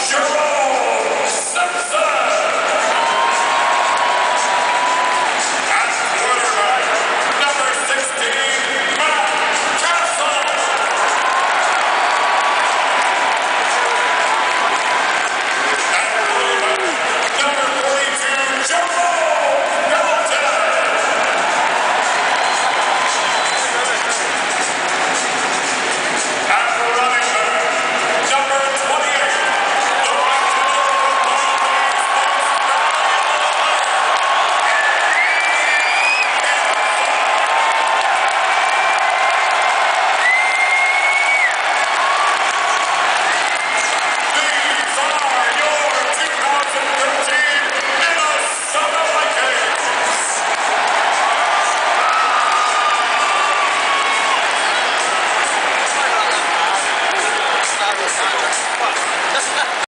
Sure.